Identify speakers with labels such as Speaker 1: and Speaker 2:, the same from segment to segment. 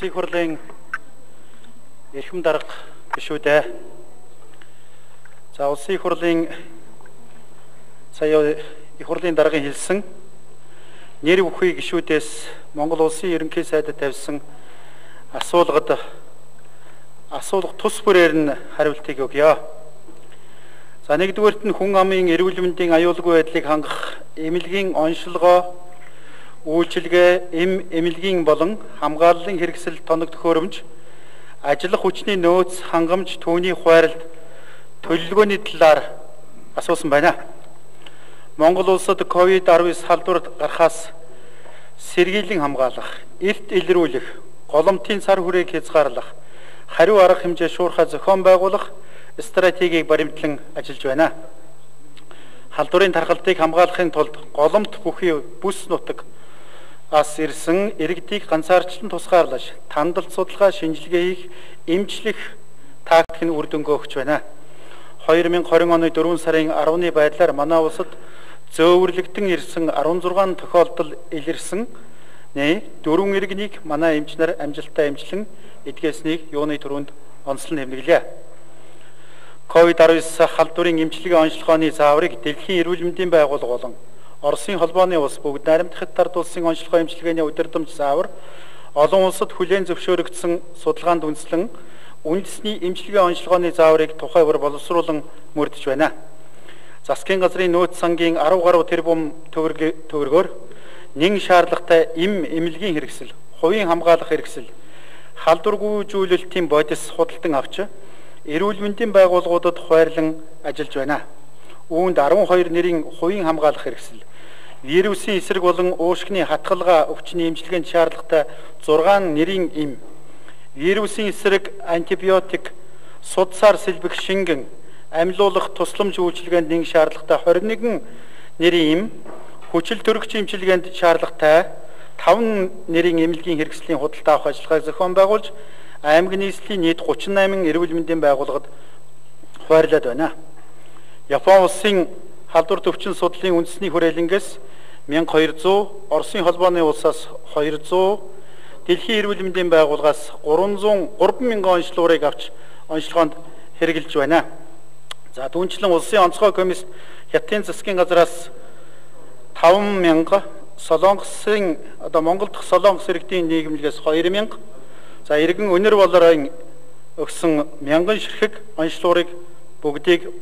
Speaker 1: Улсын хурлын эрхэм дарга гишүүдээ. За улсын хурлын сая их хурлын даргын хэлсэн нэр бүхий гишүүдээс Монгол улсын ерөнхий сайдад тавьсан асуулгад асуулга тус бүрээр нь хариултыг өгье. За нэгдүгээрт нь хүн амын эрүүл мэндийн аюулгүй байдлыг хангах эмнэлгийн онцлогоо үйлчилгээ, эм эмнэлгийн болон хамгааллын хэрэгсэл тоног төхөөрөмж, ажиллах хүчний нөөц хангамж түүний хуваарлт төлөвлөгөөний талаар асуусан байна. Монгол улсад ковид-19 халдвар гарахаас сэргийлэн хамгаалах, эрт илрүүлэх, голомтын сар хүрээг хязгаарлах, хариу арга хэмжээ шуурхай зохион байгуулах стратегийг баримтлан ажиллаж байна. Халдварын тархалтыг хамгаалахын тулд голомт бүхий бүс нутаг ас ирсэн иргэдийг ганцаарчлан тусгаарлаж тандалт судалгаа шинжилгээ хийх эмчлэх тактик нь үр дүнгээ өгч байна. 2020 оны 4 сарын 10-ны байдлаар манай улсад зөөвөрлөгдөн ирсэн 16 тохиолдол илэрсэн нэ дөрвөн иргэнийг манай эмчнэр амжилттай эмчлэн эдгээснийг юуны төрөнд онцлон хэмнэглээ. Ковид-19 халдварын эмчилгээ онцлогооны зааврыг Дэлхийн эрүүл мэндийн байгууллага болон Оросын холбооны улс бүгд найрамдахад тард улсын онцлогоо эмчилгээний удирдамж заавар олон улсад хүлээн зөвшөөрөгдсөн судалгаанд үндэслэн үндэсний эмчилгээ онцлогооны зааврыг тухай бүр боловсруулан мөрдөж байна. Засгийн газрын нөөц сангийн 10 гаруй тэрбум төгрөгөөр нэн шаардлагатай эм эмнэлгийн хэрэгсэл, хувийн хамгаалах хэрэгсэл, халдваргүйжүүлэлтийн бодис худалдан авч эрүүл мэндийн байгууллагуудад хуваарлан ажиллаж байна. Үүнд 12 нэрийн хувийн хамгаалах хэрэгсэл, вирусын эсрэг болон уушгины хатгалгаа өвчний эмчилгээнд шаардлагатай 6 нэрийн эм, вирусын эсрэг антибиотик, судсаар сэлбэх шингэн, амьлуулах тусламж үйлчилгээнд нэг шаардлагатай 21 нэрийн эм, хүчил төрөгч эмчилгээнд шаардлагатай 5 нэрийн эмнэлгийн хэрэгслийн худалдаа авах ажиллагааг зохион байгуулж аймаг нийслэлийн нийт 38 эрүүл мэндийн байгууллагад хуваарлаад байна. Япон улсын халдвар төвчин судлалын үндэсний хүрээлэнгээс 1200, Оросын холбооны улсаас 200, Дэлхийн эрүүл мэндийн байгууллагаас 300 3000 онцлогыг авч онцлогоонд хэрэгжилж байна. За түүнчлэн улсын онцгой комисс Хятадын засгийн газраас 5000, Солонгосын одоо Монгол дахь Солонгос иргэдийн нийгэмлэгээс 2000, за иргэн өнөр болорын өгсөн мянган ширхэг онцлогыг бүгдийг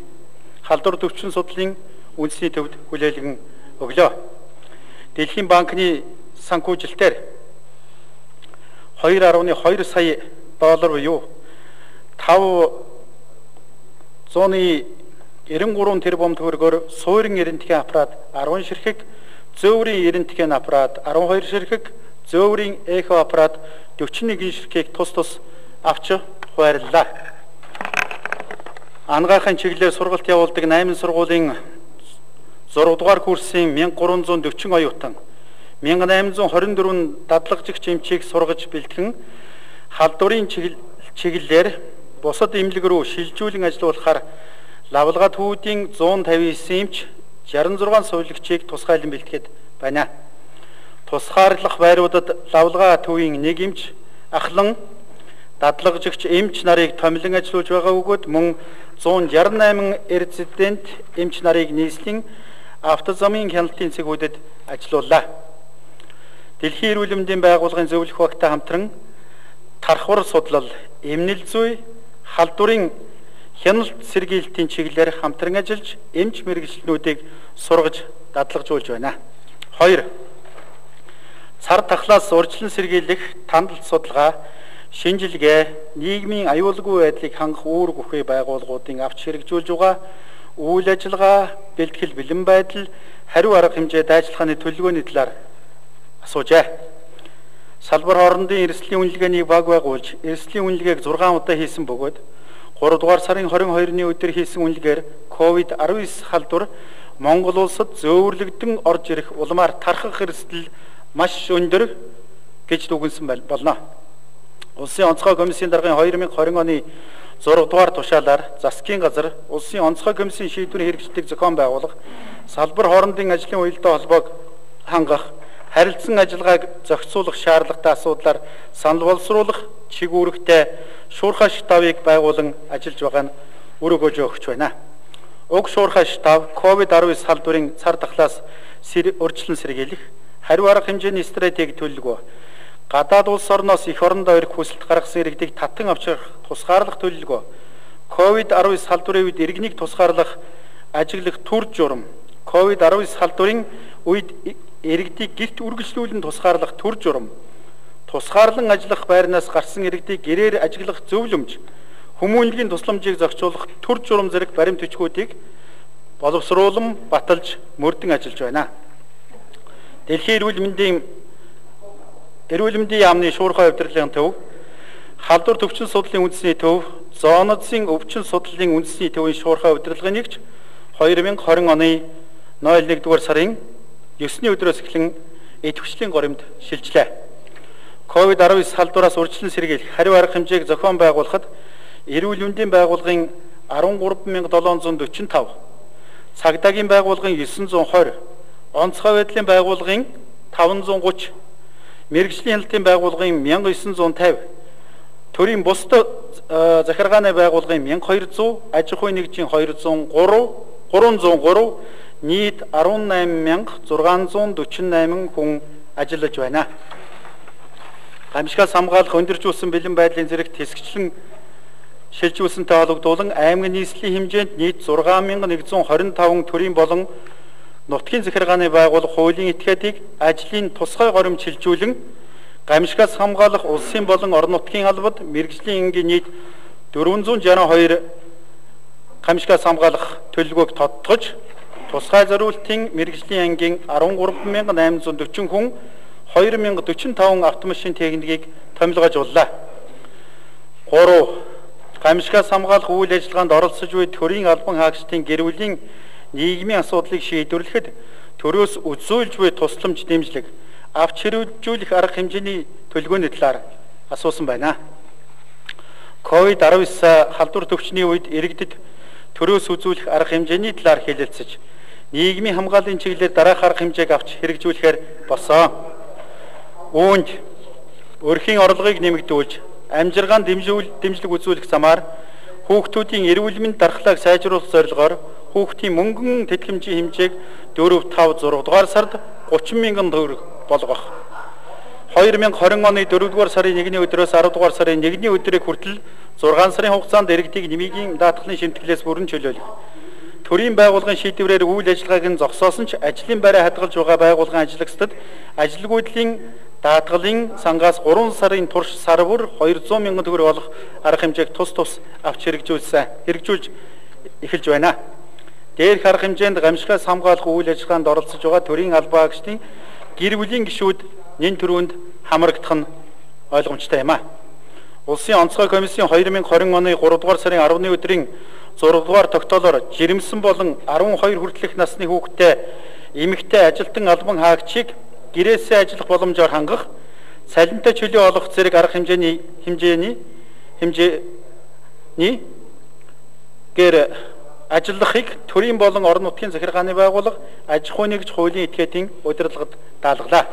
Speaker 1: халдвар төвчин судлалын үндэсний төвд хүлээлгэн өглөө. Дэлхийн банкны санхүүжилтээр 2.2 сая доллар буюу 500-ны 93 тэрбум төгрөгөөр суурин эрентгийн аппарат 10 ширхэг, зөөврийн эрентгийн аппарат 12 ширхэг, зөөврийн эхо аппарат 41 ширхгийг тус тус авч хуваарлаа. Ангаахын чиглэлээр сургалт явуулдаг 8 сургуулийн 6 дугаар курсын 1340 оюутан 1824 дадлагжигч эмчийг сургаж бэлтгэн халдварын чиглэлээр бусад эмнэлэг рүү шилжүүлэн ажиллуулахаар лавлгаа төвүүдийн 159 эмч 66 сувилагчийг тусгайлан бэлтгэхэд байна. Тусгаарлах байруудад лавлгаа төвийн нэг эмч ахлан дадлагжигч эмч нарыг томилон ажиллуулж байгаа бөгөөд мөн 168 резидент эмч нарыг нийслэн автозамын хяналтын цэгүүдэд ажиллауллаа. Дэлхийн эрүүл мэндийн байгууллагын зөвлөх багтай хамтран тархвар судлал, эмнэл зүй, халдварын хяналт сэргийлтийн чиглэлээр хамтран ажиллаж эмч мэрэгчлэнүүдийг сургаж дадлагжуулж байна. 2. Цар тахлаас урьдчилан сэргийлэх тандалт судалгаа, шинжилгээ, нийгмийн аюулгүй байдлыг хангах үүрэг бүхий байгууллагуудын авч хэрэгжүүлж байгаа үйл ажиллагаа, бэлтгэл бэлэн байдал, хариу арга хэмжээ дайжлаханы төлөвлөгөөний талаар асуужээ. Салбар хоорондын эрсдлийн үнэлгээний баг байгуулж, эрсдлийн үнэлгээг 6 удаа хийсэн бөгөөд 3 дугаар сарын 22-ны өдөр хийсэн үнэлгээр COVID-19 халдвар Монгол улсад зөөвөрлөгдөн орж ирэх улмаар тархах эрсдэл маш өндөр гэж дүгнсэн болно. Улсын онцгой комиссийн даргын 2020 оны 6 дугаар тушаалаар засгийн газар улсын онцгой комиссийн шийдвэрийн хэрэгжлийг зохион байгуулах, салбар хоорондын ажлын уялдаа холбоог хангах, харилцан ажиллагааг зохицуулах шаардлагатай асуудлаар санал боловсруулах чигүүрэгтэй шуурхай штабыг байгуулан ажиллаж байгаа нь өрөг өгж өгч байна. Уг шуурхай штаб COVID-19 салбарын цар тахлаас урьдчилан сэргийлэх хариу арга хэмжээний стратеги төлөвлөгөө гадаад улс орноос эх орондоо ирэх хүсэлт гаргасан иргэдийг татан авчрах тусгаарлах төлөвлөгөө. COVID-19 салбарын үед иргэнийг тусгаарлах ажиглах төр журам. COVID-19 салбарын үед иргэдийг гэрт үргэлжлүүлэн тусгаарлах төр журам. тусгаарлан ажиллах байрнаас гарсан иргэдийг гэрээр ажиглах зөвлөмж хүмүүнлэгийн тусламжийг зохицуулах төр журам зэрэг баримт бичгүүдийг боловсруулан баталж мөрдөн ажиллаж байна. Дэлхийн эрүүл мэндийн эрүүл мэндийн яамны шуурхай удирдлагын төв халдвар төвчин судлалын үндэсний төв зоонодсын өвчин судлалын үндэсний төвийн шуурхай удирдлагын нэгж 2020 оны 01 дугаар сарын 9-ний өдрөөс эхлэн идэвхжлийн горимд шилжлээ. COVID-19 салдвараас урьдчилан сэргийлэх хариу арга хэмжээг зохион байгуулахад эрүүл мэндийн байгууллагын 13745, цагдаагийн байгууллагын 920, онцгой байдлын байгууллагын 530, мэрэгжлийн хяналтын байгууллагын 1950, төрийн бусад захиргааны байгууллагын 1200, аж ахуйн нэгжийн 203, 303 нийт 18648 хүн ажиллаж байна. Гамшигаас хамгаалах өндөржүүлсэн бэлэн байдлын зэрэгт хэсэгчлэн шилжүүлсэнтэй холбогдуулан аймгийн нийслэлийн хэмжээнд нийт 6125 төрийн болон нутгийн захиргааны байгууллага хуулийн этгээдийг ажлын тусгай горимж шилжүүлэн гамшигаас хамгаалах улсын болон орон нутгийн албад мэрэгжлийн энгийн нийт 462 гамшигаас хамгаалах төлөвлөгөөг тодтогч тусгай зориултын мэрэгжлийн ангийн 13840 хүн 2045 автомашин техникийг томилгоожууллаа. 3. Гамшигаас хамгаалах үйл ажиллагаанд оролцож буй төрийн албан хаагчдын гэр бүлийн нийгмийн асуудлыг шийдвэрлэхэд төрөөс үзүүлж буй тусламж дэмжлэг авч хэрэгжүүлэх арга хэмжээний төлөвлөгөөний талаар асуусан байна. COVID-19 халдвар төвчний үед иргэдэд төрөөс үзүүлэх арга хэмжээний талаар хэлэлцэж нийгмийн хамгааллын чиглэлээр дараах арга хэмжээг авч хэрэгжүүлэхээр болсон. Үүнд өрхийн орлогыг нэмэгдүүлж амжиргаан дэмжлэг үзүүлэх замаар хүүхдүүдийн эрүүл мэнд дархлааг сайжруулах зорилгоор хүүхдийн мөнгөн тэтгэмжийн хэмжээг 4 5 6 дугаар сард 30 мянган төгрөг болгох. 2020 оны 4 дугаар сарын 1-ний өдрөөс 10 дугаар сарын 1-ний өдрийг хүртэл 6 сарын хугацаанд иргэдийг нэмийн даатгалын шимтгэлээс бүрэн чөлөөлөх төрийн байгууллагын шийдвэрээр үйл ажиллагааг нь зогсоосон ч ажлын байраа хадгалж байгаа байгууллагын ажиллагчдад ажилгүйдлийн даатгалын сангаас 3 сарын турш сар бүр 200 мянган төгрөг олох арга хэмжээг тус тус авч хэрэгжүүлсэн хэрэгжүүлж эхэлж байна. Дээрх арга хэмжээнд гамшигаас хамгаалах үйл ажиллагаанд оролцож байгаа төрийн албаагчдын гэр бүлийн гишүүд нэн төрөнд хамрагдах нь ойлгомжтой юм а. Улсын онцгой комиссийн 2020 оны 3 дугаар сарын 10-ны өдрийн 6 дугаар тогтоолоор жирэмсэн болон 12 хүртэлх насны хүүхэдтэй эмэгтэй ажилтан албан хаагчийг гэрээсээ ажиллах боломжоор хангах, цалинтай чөлөө олох зэрэг арга хэмжээний хэмжээний хэмжээний гэр ажиллахыг төрийн болон орон нутгийн захиргааны байгууллага аж ахуй нэгж хуулийн этгээдийн удирдлагад даалгалаа.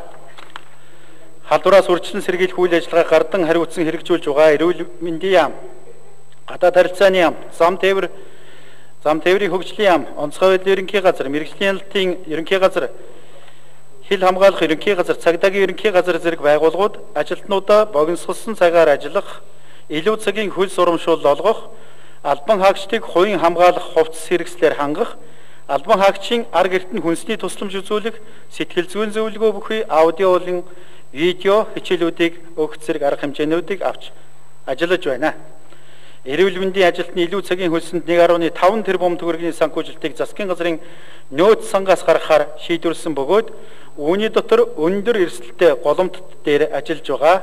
Speaker 1: Халдвараас үржилэн сэргийлэх үйл ажиллагаа гардан хариуцсан хэрэгжүүлж байгаа эрүүл мэндийн яам гадаад харилцааны яам, зам тээвэр зам тээврийн хөгжлийн яам, онцгой байдлын ерөнхий газар, мэрэгжлийн ялалтын ерөнхий газар, хил хамгаалах ерөнхий газар, цагдаагийн ерөнхий газар зэрэг байгууллагууд ажилтнуудаа богиносгосон цагаар ажиллах, илүү цагийн хөл сурамшуул олгох, албан хаагчдыг хувийн хамгаалах хувцас хэрэгслээр хангах, албан хаагчийн ар гертэн хүнсний тусламж үзүүлэх, сэтгэл зүйн зөвлөгөө бүхий аудио болон видео хичээлүүдийг өгөх зэрэг арга хэмжээнүүдийг авч ажиллаж байна. Эрүүл мэндийн ажилтны илүү цагийн хөлсөнд 1.5 тэрбум төгрөгийн санхүүжилтийг засгийн газрын нөөц сангаас гаргахаар шийдвэрлсэн бөгөөд үүний дотор өндөр эрсдэлтэй голомтд дээр ажиллаж байгаа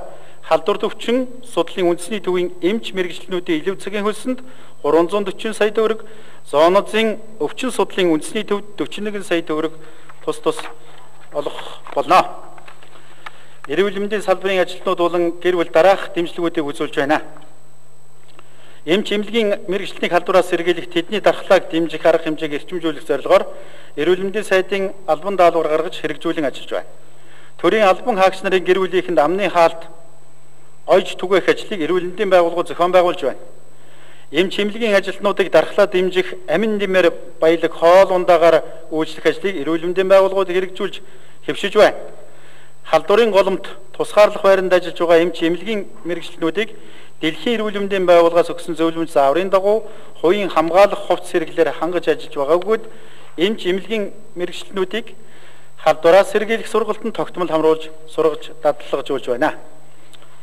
Speaker 1: халдвар төвчин судлалын үндэсний төвийн эмч мэрэгчлэнүүдийн илүү цагийн хөлсөнд 340 сая төгрөг, зоонозын өвчин судлалын үндэсний төвд 41 сая төгрөг тус тус олох болно. Эрүүл мэндийн салбарын ажилтнууд болон гэр бүл дараах дэмжлэгүүдийг үзүүлж байна. Эмч эмнэлгийн мэрэгчлэлтний халдвараас сэргийлэх тэдний дархлааг дэмжих арга хэмжээг эрчимжүүлэх зорилгоор эрүүл мэндийн сайдын албан даалгавар гаргаж хэрэгжүүлэн ажиллаж байна. төрийн албан хаагч нарын гэр бүлийнхэнд амны хаалт ойж түгээх ажлыг эрүүл мэндийн байгууллага зохион байгуулж байна. Эм чимлэгийн ажилтнуудыг дархлаа дэмжих амин димээр баялаг хоол ундаагаар үйлчлэх ажлыг эрүүл мэндийн байгууллагууд хэрэгжүүлж хэвшиж байна. Халдварын голомт тусгаарлах байранд ажиллаж байгаа эм чимлэгийн мэрэгчлэнүүдийг Дэлхийн эрүүл мэндийн байгууллагаас өгсөн зөвлөмж зааврын дагуу хувийн хамгаалах хувцс хэрэглээр хангаж ажиллаж байгаагүйд эм чимлэгийн мэрэгчлэнүүдийг халдвараас сэргийлэх сургалтанд тогтмол хамруулж сургаж дадлагжуулж байна.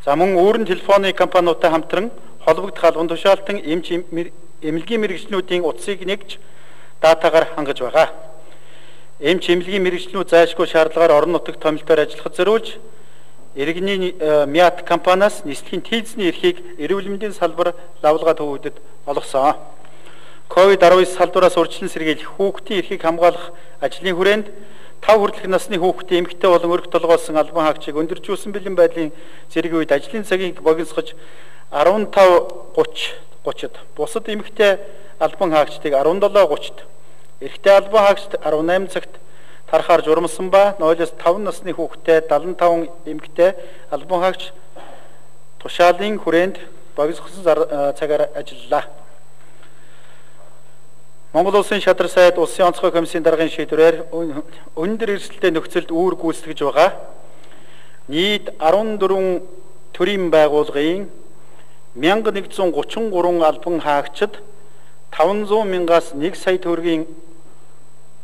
Speaker 1: За мөн өөрн телефоны компаниудтай хамтран холбогдох албан тушаалтан эмч эмнэлгийн мэрэгчлэнүүдийн утсыг нэгж датагаар хангаж байгаа. Эмч эмнэлгийн мэрэгчлэнүүд зайлшгүй шаардлагаар орон нутагт томилтоор ажиллахад зориулж иргэний МЯТ компаниас нислэгийн тийзний эрхийг эрүүл мэндийн салбар лавлгаа төвүүдэд олгосон. Ковид-19 салбараас урьдчилан сэргийлэх хүүхдийн эрхийг хамгаалах ажлын хүрээнд 5 хүртэлх насны хүүхдээ эмэгтэй болон өргөт толгойлсон албан хаагчийг өндөржүүлсэн бэлэн байдлын зэргийн үед ажлын цагийг богиносгож 15:30 30-д бусад эмэгтэй албан хаагчдыг 17:30-д эрэгтэй албан хаагчд 18 цагт тарахаар журмсан ба 0-5 насны хүүхдээ 75 эмэгтэй албан хаагч тушаалын хүрээнд богиносгосон цагаар ажиллалаа. Монгол улсын шадар сайд улсын онцгой комиссийн даргын шийдвэрээр өндөр эрсдэлтэй нөхцөлд үүр гүйцэтгэж байгаа нийт 14 төрийн байгууллагын 1133 албан хаагчид 500 мянгаас 1 сая төгрөгийн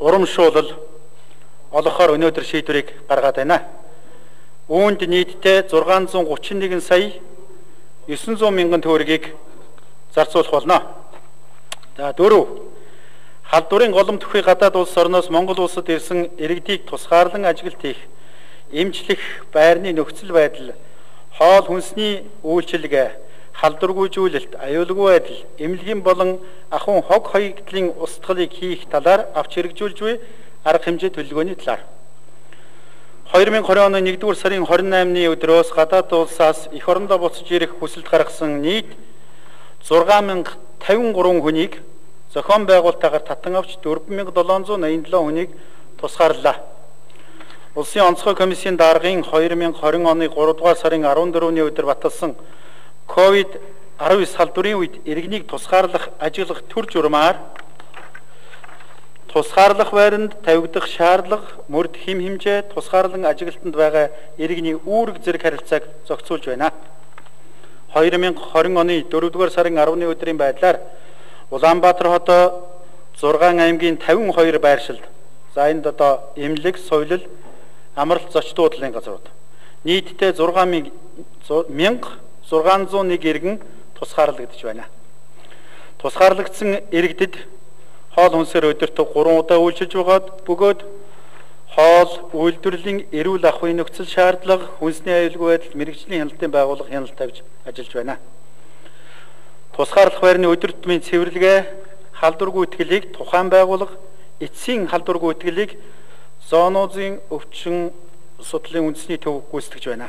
Speaker 1: урамшуулал олгохоор өнөөдөр шийдвэрийг гаргаад байна. Үүнд нийтдээ 631 сая 900 мянган төгрөгийг зарцуулах болно. За дөрөв халдварын голом төхий гадаад улс орноос Монгол улсад ирсэн иргэдийг тусгаарлан ажилт хийх, эмчлэх байрны нөхцөл байдал, хоол хүнсний үйлчилгээ, халдваргүйжүүлэлт, аюулгүй байдал, эмнэлгийн болон ахуйн хог хоёрдлын устгалыг хийх талаар авч хэрэгжүүлж буй арга хэмжээ төлөвлөгөөний талаар. 2020 оны 1-р сарын 28-ны өдрөөс гадаад улсаас эх орондоо буцаж ирэх хүсэлт гаргасан нийт 6053 хүнийг зохион байгуулалтаагаар татан авч 4787 хүнийг тусгаарлаа. Улсын онцгой комиссийн даргын 2020 оны 3 дугаар сарын 14-ний өдөр баталсан COVID-19 салдварын үед иргэнийг тусгаарлах ажиллах төр журмаар тусгаарлах байранд тавигдах шаардлага, мөрд хим хэмжээ, тусгаарлан ажиглалтанд байгаа иргэний үүрэг зэрэг харилцааг зохицуулж байна. 2020 оны 4 дугаар сарын 10-ны өдрийн байдлаар Улаанбаатар хотоо 6 аймгийн 52 байршилд за энд одоо эмнэлэг, соёлол, амралт зочд буудлын газрууд нийтдээ 6601 иргэн тусгаарлагдж байна. Тусгаарлагдсан иргэдэд хоол хүнсээр өдөрт 3 удаа үйлчилж байгаад бөгөөд хоол, үйлдвэрлэлийн эрүүл ахуйн нөхцөл шаардлага, хүнсний аюулгүй байдал, мэрэгжлийн хяналтын байгууллага хяналт тавьж ажиллаж байна тусгаарлах байрны өдөр тутмын цэвэрлэгээ халдваргүй итгэлийг тухайн байгууллага эцсийн халдваргүй итгэлийг зоонуудын өвчин судлалын үндэсний төв гүйцэтгэж байна.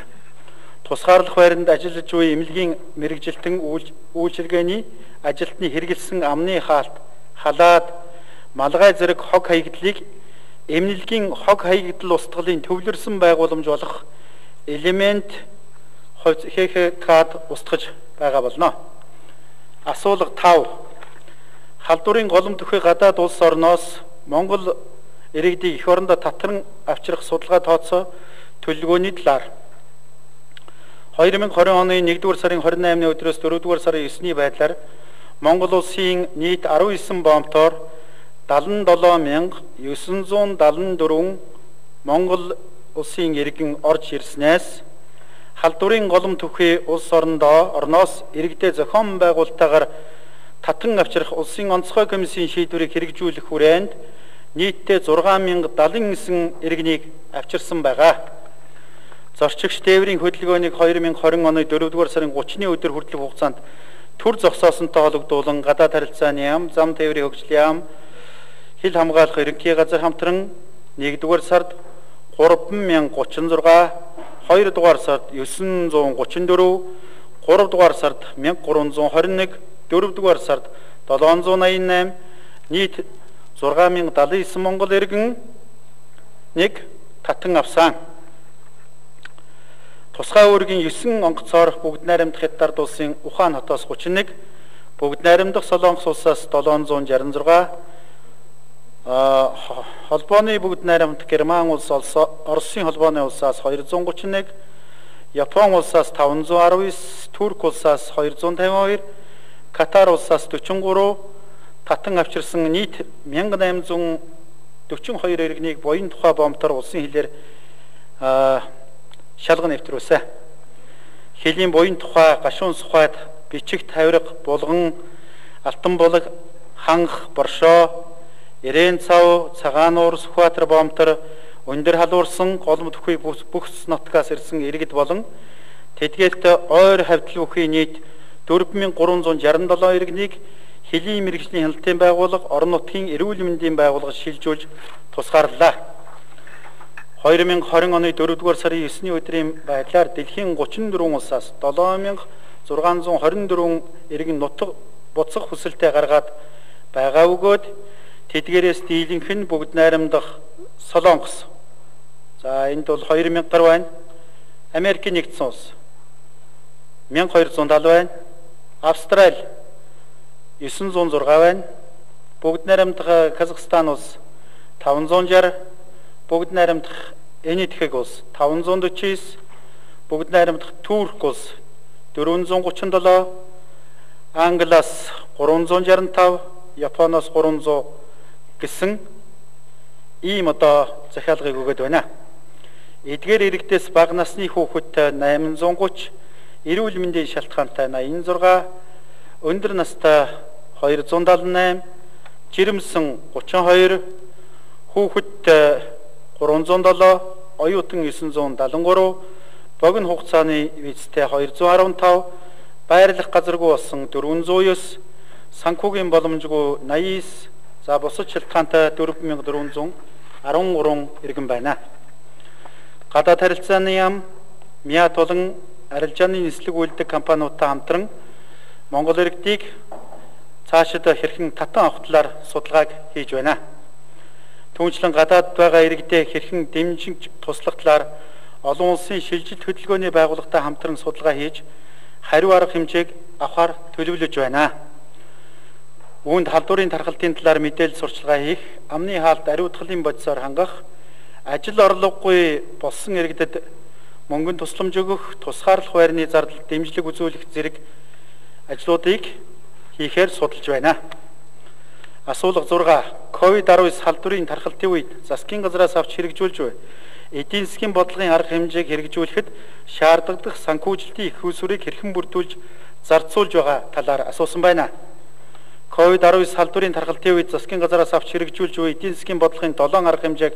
Speaker 1: Тусгаарлах байранд ажиллаж буй эмнэлгийн мэрэгжилтэн үйлчилгээний ажилтны хэрэгэлсэн амны хаалт, халаад, малгай зэрэг хог хаягдлыг эмнэлгийн хог хаягдл устгалын төвлөрсөн байгууламж болох элемент ХХК-д устгаж байгаа болно. Асуулга 5. Халдварын голом төхөө гадаад улс орноос Монгол иргэдийг эх орондоо татран авчрах судалгаа тооцоо төлөвлөгөөний талаар 2020 оны 1-р сарын 28-ны өдрөөс 4-р сарын 9-ний байдлаар Монгол улсын нийт 19 боомтоор 77974 Монгол улсын иргэн орж ирснээс халдварын голом түвхий улс орондоо орноос иргэдээ зохион байгуулалтаагаар татан авчрах улсын онцгой комиссийн шийдвэрийг хэрэгжүүлэх хүрээнд нийтдээ 6079 иргэнийг авчирсан байгаа. Зорчигч тээврийн хөдөлгөөнийг 2020 оны 4-р сарын 30-ны өдөр хүртэлх хугацаанд төр зогсоосонтой холбогдуулан гадаад харилцааны яам, зам тээврийн хөгжлийн яам, хил хамгаалах ерөнхий газар хамтран 1-р сард 3036 2 дугаар сард 934, 3 дугаар сард 1321, 4 дугаар сард 788, нийт 6079 монгол иргэн нэг татан авсан. Тусгай үүргийн 9 онгоцоор бүгд найрамдах хятад улсын Ухаан хотоос 31, бүгд найрамдах Солонгос улсаас 766, а холбооны бүгд найрамдах Герман улс Оросын холбооны улсаас 231, Япон улсаас 519, Турк улсаас 252, Катар улсаас 43, татан авчирсан нийт 1842 иргэнийг буян тухай бомбтор улсын хилээр шалган нэвтрүүлсэн. Хэлийн буян тухай, гашуун сухайд бичиг тавирга булган алтан булаг ханх боршоо Ирэн цав цагаануур Сүхбаатар бомтор өндөр халуурсан голомт бүхий бүх нотгаас ирсэн иргэд болон тэдгээлт ойр хавьтал бүхий нийт 4367 иргэнийг хэлийн мэрэгжлийн хяналтын байгууллага орон нутгийн эрүүл мэндийн байгууллага шилжүүлж тусгаарлаа. 2020 оны 4-р сарын 9-ний өдрийн байдлаар дэлхийн 34 улсаас 7624 иргэн нутаг буцах хүсэлтэд гаргаад байгаа бөгөөд тэдгээрээс дийлэнх нь бүгд найрамдах Солонгос. За энд бол 2000 гаруй байна. Америкийн нэгдсэн улс 1270 байна. Австрали 906 байна. Бүгд найрамдах Казахстан улс 560, бүгд найрамдах Энэтхэг улс 549, бүгд найрамдах Турк улс 437, Англиас 365, Японоос 300 гэсэн ийм одоо захиалгыг өгöd байна. Эдгээр иргэдээс бага насны хүүхэдтэй 830, эрүүл мэндийн шалтгаантай 86, өндөр настай 278, жирэмсэн 32, хүүхэдтэй 307, оюутан 973, богино хугацааны визтэй 215, байрлах газаргүй болсон 409, санхүүгийн боломжгүй 89 За бусад шалтгаантай 4413 иргэн байна. Гадаад харилцааны яам Мя тулан арилжааны нислэг үйлдэх компаниудтай хамтран Монгол иргэдийг цаашид хэрхэн татан авах талаар судалгааг хийж байна. Түүнчлэн гадаад байгаа иргэдэд хэрхэн дэмжиж туслах талаар олон улсын шилжилт хөдөлгөөний байгууллагатай хамтран судалгаа хийж хариу арга хэмжээг авахар төлөвлөж байна. Үүнд халдварын тархалтын талаар мэдээлэл сурчлагаа хийх, амны хаалт ариутгалын бодисоор хангах, ажил орлогогүй болсон иргэдэд мөнгөнд тусламж өгөх, тусгаарлах байрны зардал дэмжлэг үзүүлэх зэрэг ажлуудыг хийхээр судалж байна. Асуулга 6. COVID-19 халдварын тархалтын үед засгийн газраас авч хэрэгжүүлж буй эдийн засгийн бодлогын арга хэмжээг хэрэгжүүлэхэд шаардлагадах санхүүжилтийн их усүрийг хэрхэн бүрдүүлж зарцуулж байгаа талаар асуусан байна. COVID-19 салдварын тархалтын үед засгийн газараас авч хэрэгжүүлж буй эдийн засгийн бодлогын 7 арга хэмжээг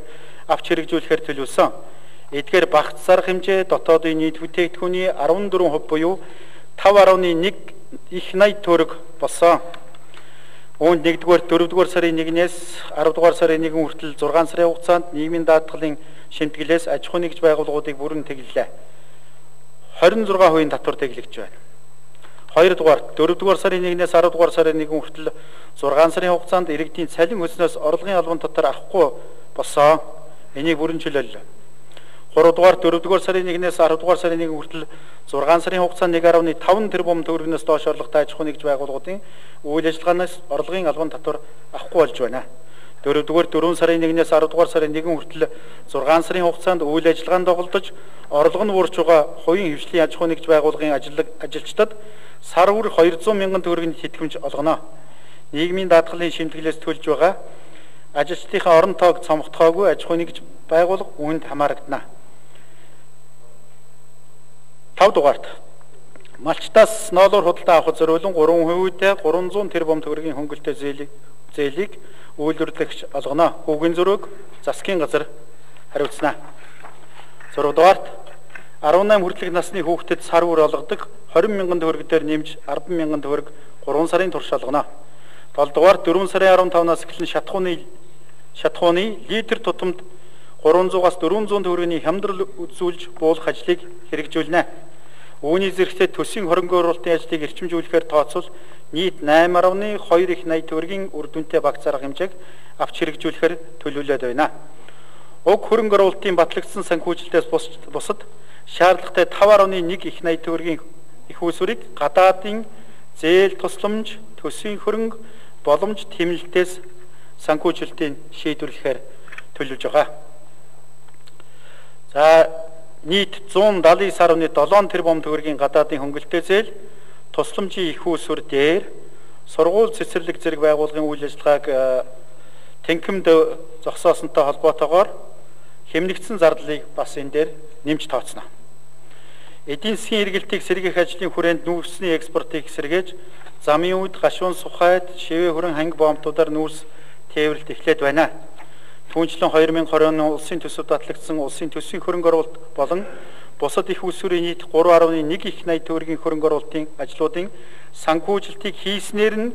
Speaker 1: авч хэрэгжүүлэхээр төлөвлөсөн. Эдгээр багц арга хэмжээ дотоодын нийт бүтээгдэхүүний 14% буюу 5.1 их 80 төгрөг болсон. Үүнд 1-р 4-р сарын 1-ээс 10-р сарын 1 хүртэл 6 сарын хугацаанд нийгмийн даатгалын шимтгэлээс аж ахуй нэгж байгууллагуудыг бүрэн тэглэлээ. 26% татвар тэглэгдэж байна. 2 дугаар 4 дугаар сарын 1-ээс 10 дугаар сарын 1 хүртэл 6 сарын хугацаанд иргэдийн цалин хөлснөөс орлогын албан татвар авахгүй болсон. Энийг бүрэн чөлөөллөө. 3 дугаар 4 дугаар сарын 1-ээс 10 дугаар сарын 1 хүртэл 6 сарын хугацаанд 1.5 тэрбум төгрөгнөөс доош орлоготой аж ахуй нэгж байгууллагуудын үйл ажиллагаанаас орлогын албан татвар авахгүй болж байна. 4 дугаар 4 сарын 1-ээс 10 дугаар сарын 1 хүртэл 6 сарын хугацаанд үйл ажиллагаанд тоглож орлого нь буурч байгаа хувийн хвшлийн аж ахуй нэгж байгууллагын ажил ажилчдад сар бүр 200 мянган төгрөгийн тэтгэмж олгоно. Нийгмийн даатгалын шимтгэлээс төлж байгаа ажилчдынхаа орон тоог цомгтгоогүй аж ахуй нэгж байгууллага үүнд хамаарагдана. 5 дугаарт малчтаас ноолоор худалдаа авах зориулан 3%-тэй 300 тэрбум төгрөгийн хөнгөлтэй зээлийг зээлийг үйлдвэрлэгч олгоно. Хүүгийн зөрөөг засгийн газар хариуцна. 6 дугаарт 18 хүртэлх насны хүүхдэд сар бүр олгодог 20 мянган төгрөгөөр нэмж 10 мянган төгрөг 3 сарын турш олгоно. 7 дугаар 4 сарын 15-наас эхлэн шатхууны шатхууны литр тутамд 300-аас 400 төгрөгийн хямдрал үзүүлж буулгах ажлыг хэрэгжүүлнэ. Үүний зэрэгцээ төсвийн хөрөнгө оруулалтын ажлыг эрчимжүүлэхээр тооцвол нийт 8.2 их 80 төгрөгийн үр дүнтэй багц арга хэмжээг авч хэрэгжүүлэхээр төлөвлөд байна. Уг хөрөнгө оруулалтын батлагдсан санхүүжилтээс бусад шаардлагатай 5.1 их 80 төгрөгийн их усүрийг гадаадын зээл тусламж, төсвийн хөрөнгө, боломж тэмнэлтээс санхүүжилтийн шийдвэрлэхээр төлөвлөж байгаа. За нийт 179.7 тэрбум төгрөгийн гадаадын хөнгөлөлтөө зээл тусламжийн их усүр дээр сургууль цэцэрлэг зэрэг байгууллагын үйл ажиллагааг э, тэнхимд зогсоосонтой холбоотойгоор хэмнэгдсэн зардлыг бас энэ дээр нэмж тооцно. Эдийн засгийн эргэлтийг сэргийх ажлын хүрээнд нүүрсний экспортыг сэргээж замын үед гашуун сухайд шивээ хөрөн ханги бомбтуудаар нүүрс тээвэрлэлт эхлээд байна. Түүнчлэн 2020 оны улсын төсөв батлагдсан улсын төсвийн хөрөнгө оруулалт болон бусад их усүрийн нийт 3.1 их 80 төгрөгийн хөрөнгө оруулалтын ажлуудын санхүүжилтийг хийснээр нь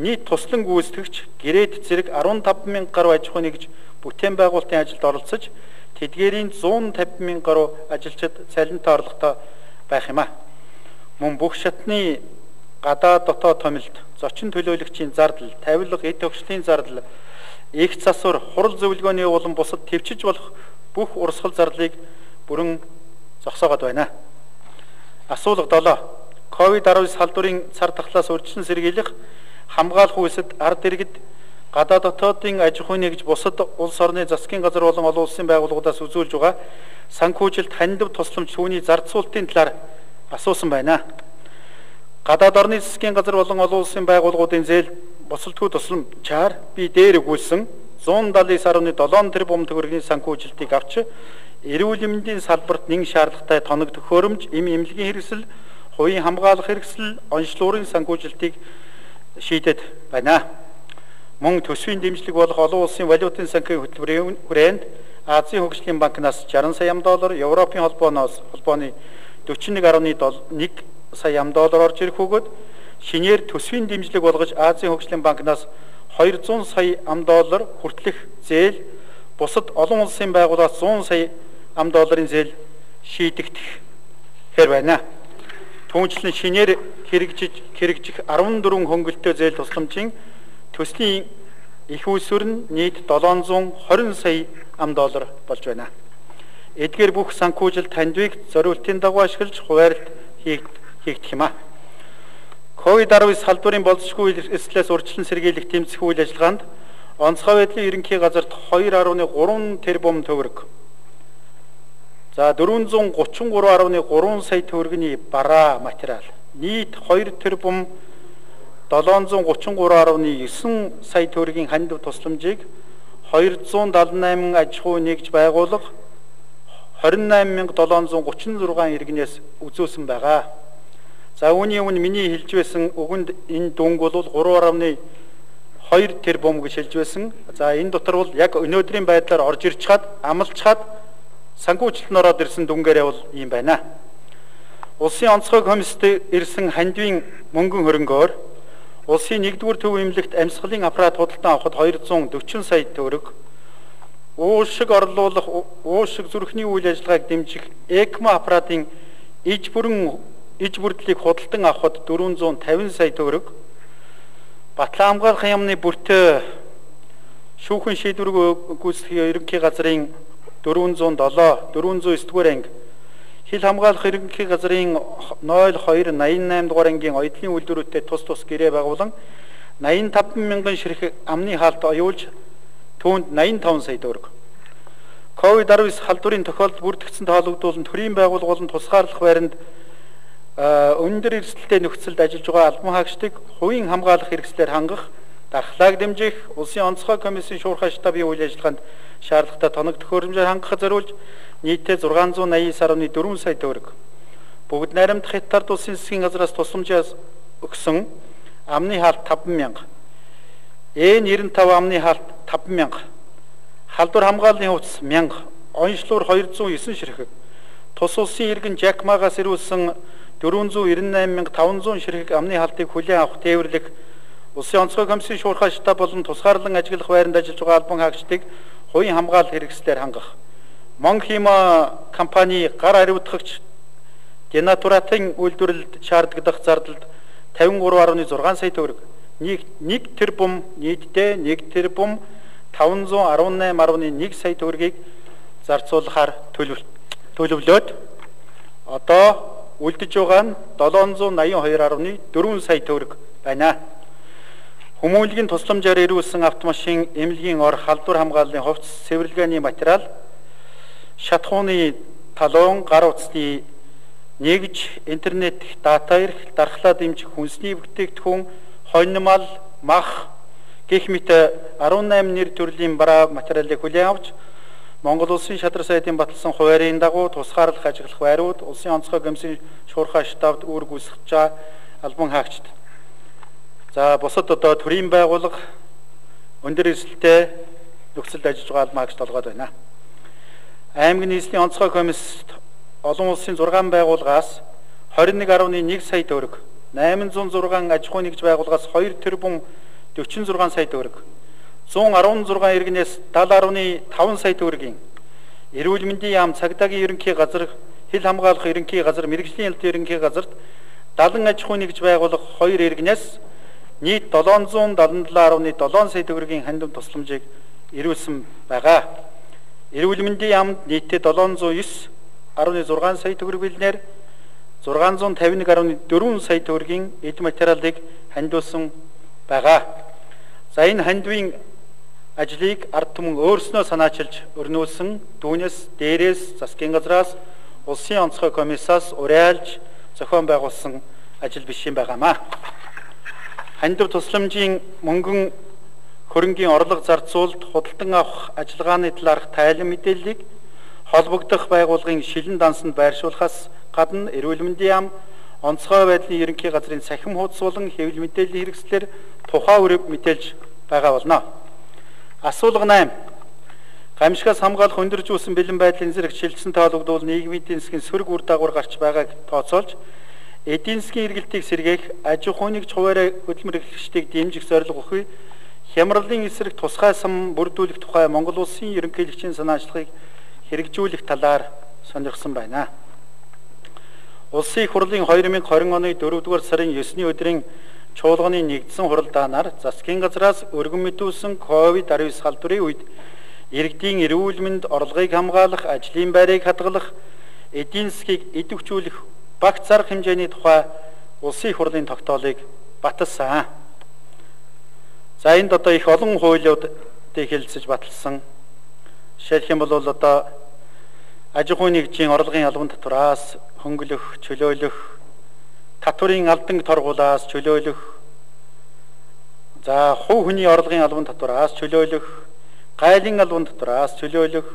Speaker 1: нийт туслан гүйцэтгэгч гэрээт зэрэг 15 мянга гаруй аж ахуй нэгж бүтээн байгуулалтын ажилд оролцож тэдгээрийн 150 мянга гаруй ажилчид цалинтай орлоготой байх юм а. Мөн бүх шатны гадаад дотоод томилт, зочин төлөөлөгчийн зардал, тавилга, эд тогшлын зардал, их засвар, хурал зөвлөгөөний болон бусад төвчж болох бүх урсгал зардлыг бүрэн зогсоогоод байна. Асуулга 7. Ковид-19 салдварын цар тахлаас урьдчилан сэргийлэх хамгаалах үйлсэд ард иргэд гадаа дотоодын аж ахуйн нэгж бусад улс орны засгийн газар болон олон улсын байгууллагуудаас үзүүлж байгаа санхүүжилт хандив тусламж түүний зарцуулалтын талаар асуусан байна. Гадаад орны засгийн газар болон олон улсын байгууллагуудын зээл босолтгүй тусламжаар би дээр өгүүлсэн 179.7 тэрбум төгрөгийн санхүүжилтийг авч эрүүл мэндийн салбарт нэг шаардлагатай тоног төхөөрөмж, эм эмнэлгийн хэрэгсэл, хувийн хамгаалах хэрэгсэл, онцлогын санхүүжилтийг шийдэд байна. Мөн төсвийн дэмжлэг болох олон улсын валютын санхүүгийн хөтөлбөрийн хүрээнд Азийн хөгжлийн банкнаас 60 сая доллар, Европын холбооноос холбооны 41.1 сая доллар орж ирэх бөгөөд шинээр төсвийн дэмжлэг болгож Азийн хөгжлийн банкнаас 200 сая доллар хүртэлх зээл бусад олон улсын байгууллагаас 100 сая ам долларын зээл шийдэгдэх хэр байна. Түүнчлэн шинээр хэрэгжиж хэрэгжих 14 хөнгөлтөө зээл тусламжийн төслийн их усүр нь нийт 720 сая ам доллар болж байна. Эдгээр бүх санхүүжилт тандвыг зориултын дагуу ашиглаж хуваарлт хийгдэх юм а. Ковид-19 салбарын болзошгүй эслээс урьдчилан сэргийлэх тэмцэх үйл ажиллагаанд онцгой байдлын ерөнхий газарт 2.3 тэрбум төгрөг За 433.3 сая төгрөгийн бараа материал нийт 2 тэрбум 733.9 сая төгрөгийн хандив тусламжийг 278 аж ахуй нэгж байгууллага 28736 иргэнээс үзүүлсэн байгаа. За үүний өмнө миний хэлж байсан өгөнд энэ дүнг бол 3.2 тэрбум гэж хэлж байсан. За энэ дотор бол яг өнөөдрийн байдлаар орж ирж чад амлж чад санхүүжилт нь ороод ирсэн дүнгээрээ бол ийм байна. Улсын онцгой комиссд ирсэн хандивын мөнгөн хөрөнгөөр улсын 1-р төв эмнэлэгт амьсгалын аппарат худалдан авахд 240 сая төгрөг, уушиг орлуулах, уушиг зүрхний үйл ажиллагааг дэмжих ЭКМО аппаратын иж бүрэн иж бүрдлийг худалдан авахд 450 сая төгрөг, Батлан хамгаалах яамны бүртээ шүүхэн шийдвэргүй гүйцэтгэх ерөнхий газрын 407 409 дугаар анги хил хамгаалах ерөнхий газрын 0288 дугаар ангийн оюутлын үйлдвэрүүдэд тус тус гэрээ байгуулан 85 мянган ширхэг амны хаалт оюулж түүнд 85 сая төгрөг. Ковид-19 халдварын тохиолдолд бүрдэгдсэн тоологдуулан төрийн байгууллага болон тусгаарлах байранд өндөр эрсдэлтэй нөхцөлд ажиллаж байгаа албан хаагчдыг хувийн хамгаалах хэрэгслээр хангах дархлааг дэмжих улсын онцгой комиссийн шуурхай штабын үйл ажиллагаанд шаардлагатай тоног төхөөрөмжөөр хангахад зориулж нийтдээ 689.4 сая төгрөг. Бүгд найрамдах хятад улсын засгийн газраас тусламжаас өгсөн амны хаалт 50000 Э95 амны хаалт 50000 халдвар хамгааллын хувцас 1000 онцлуур 209 ширхэг. Тус улсын иргэн Жакмагаас ирүүлсэн 498500 ширхэг амны хаалтыг хүлээн авах тээвэрлэх Улсын онцгой комиссийн шуурхай штаб болон тусгаарлан ажиллах байранд ажиллаж байгаа албан хаагчдыг хувийн хамгаалал хэрэгслээр хангах. Монхима компани гар хариуцлагч денатуратын үйлдвэрлэлд шаардлагадах зардалд 53.6 сая төгрөг. Нэг 1 тэрбум нийтдээ 1 тэрбум 518.1 сая төгрөгийг зарцуулахаар төлөвлөлөөд одоо үлдэж байгаа нь 782.4 сая төгрөг байна. Хүмүүнлэгийн тусламжаар ирүүлсэн автомашин, эмнэлгийн ор, халдвар хамгааллын хувцс, цэвэрлэгээний материал, шатхууны талуун, гар утасны нэгж интернет дата эрх, дархлаа дэмжих хүнсний бүтээгдэхүүн, хонь мал, мах гэх мэт 18 нэр төрлийн бараа материалыг хүлээн авч Монгол улсын шадар сайдын баталсан хуваарийн дагуу тусгаарлах ажиглах байрууд улсын онцгой комиссийн шуурхай штабд үүрэг үүсгэж албан хаагчд. За бусад одоо төрийн байгууллага өндөр эсэлтэй нөхцөлд ажиллаж байгаа албан хаагчд толгойд байна. Аймгийн нийслэлийн онцгой комиссд олон улсын 6 байгууллагаас 21.1 сая төгрөг, 806 аж ахуй нэгж байгууллагаас 2 тэрбум 46 сая төгрөг, 116 иргэнээс 70.5 сая төгрөгийн эрүүл мэндийн яам цагдаагийн ерөнхий газар хил хамгаалах ерөнхий газар мэрэгжлийн ялт ерөнхий газарт 70 аж ахуй нэгж байгуулах 2 иргэнээс нийт 777.7 сая төгрөгийн хандив тусламжийг ирүүлсэн байгаа. Эрүүл мэндийн яамд нийтдээ 709 16 сая төгрөг билнээр 651.4 сая төгрөгийн эд материалыг хандуулсан байгаа. За энэ хандвын ажлыг ард түмэн өөрснөө санаачилж өрнүүлсэн түүнээс дээрээс засгийн газраас улсын онцгой комиссаас уриалж зохион байгуулсан ажил биш юм байгаамаа. Хандив тусламжийн мөнгөн хөрөнгийн орлого зарцуулалт худалдан авах ажиллагааны талаарх тайлан мэдээллийг холбогдох байгууллагын шилэн дансанд байршуулахаас гадна эрүүл мэндийн яам онцгой байдлын ерөнхий газрын сахим хуудас болон хэвлэл мэдээллийн хэрэгслэр тухай үрэг мэдээлж байгаа болно. Асуулга 8. Гамшигаас хамгаалах өндөржүүлсэн бэлэн байдлын зэрэг шилжсэн тоологдвол нийгмийн эдийн засгийн сөрөг үр дагавар гарч байгааг тооцоолж эдийн засгийн эргэлтийг сэргээх аж ахуйн хуваарай хөдөлмөр эрхлэгчдийг дэмжих зорилго өгөх хямралын эсрэг тусгай сан бүрдүүлэх тухай Монгол улсын ерөнхийлөгчийн санаачлагыг хэрэгжүүлэх талаар сонирхсан байна. Улсын их хурлын 2020 оны 4-р сарын 9-ний өдрийн чуулганы нэгдсэн хуралдаанаар засгийн газраас өргөн мэдүүлсэн COVID-19 халдварын үед иргэдийн эрүүл мэнд орлогыг хамгаалах, ажлын байрыг хадгалах, эдийн засгийг идэвхжүүлэх багц зарах хэмжээний тухай улсын их хурлын тогтоолыг баталсан. За энд одоо их олон хуулиудыг хэлэлцэж баталсан. Жишээлх юм бол одоо аж ахуйн нэгжийн орлогын албан татвараас хөнгөлөх, чөлөөлөх, татварын алдан торгуулаас чөлөөлөх, за хувь хүний орлогын албан татвараас чөлөөлөх, гайлын албан татвараас чөлөөлөх,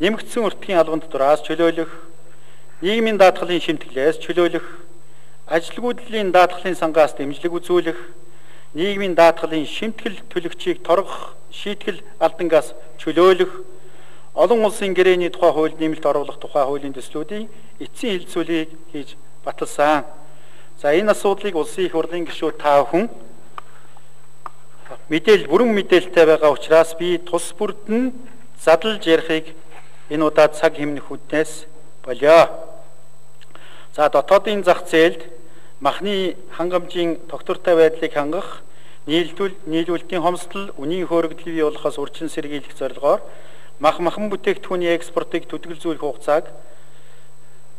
Speaker 1: нэмэгдсэн өртгийн албан татвараас чөлөөлөх, нийгмийн даатгалын шимтгэлээс чөлөөлөх, ажилгүйдлийн даатгалын сангаас дэмжлэг үзүүлэх, нийгмийн даатгалын шимтгэл төлөгчийг торгох шийтгэл алдангаас чөлөөлөх олон улсын гэрээний тухай хууль нэмэлт оруулах тухай хуулийн төслүүдийн эцсийн хилцүүлгийг хийж баталсан. За энэ асуудлыг улсын их хурлын гишүүд та бүхэн мэдээл бүрэн мэдээлэлтэй байгаа учраас би тус бүрдэн задлж ярихыг энэ удаад цаг хэмнэх үднээс болио. За дотоодын зах зээлд махны хангамжийн тогтвортой байдлыг хангах нийлдүүл нийлүүлэлтийн хомсдол үнийн хөөрөгдөл бий болохоос урьдчилан сэргийлэх зорилгоор мах махан бүтээгдэхүүний экспортыг төдөлзүүлэх хугацааг